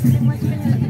Thank you.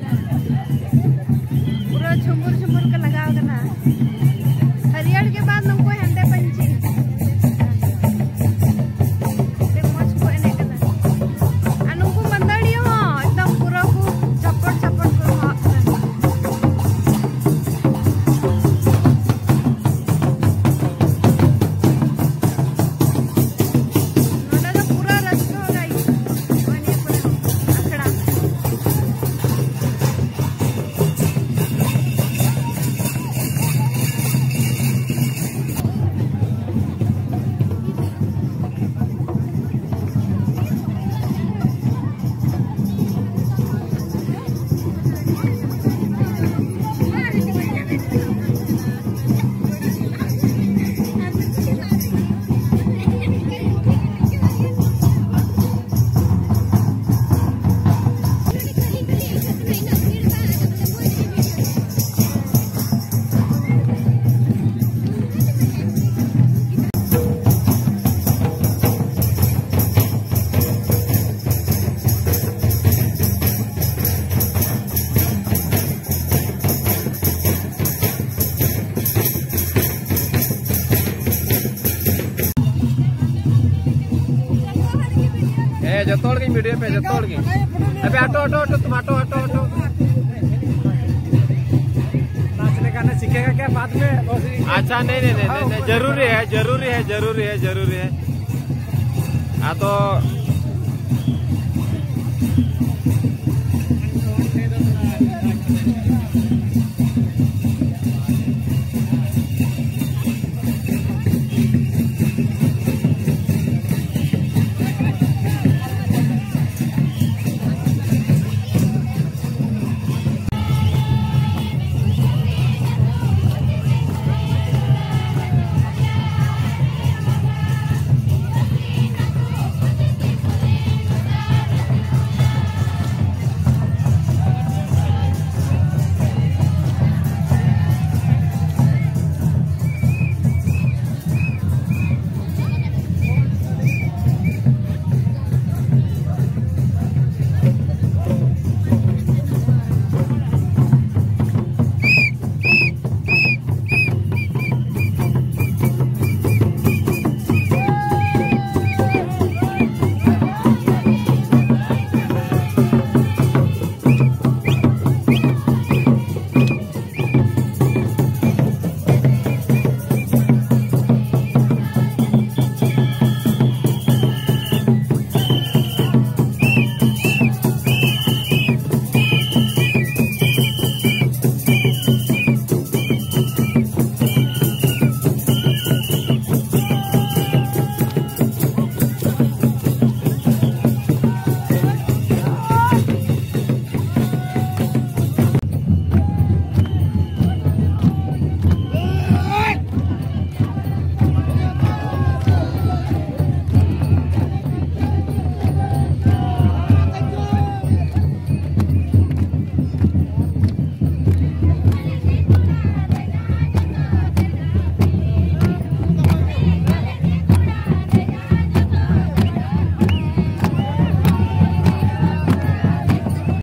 पे क्या में? अच्छा नहीं नहीं नहीं नहीं ज़रूरी है ज़रूरी है ज़रूरी है ज़रूरी है। हाँ तो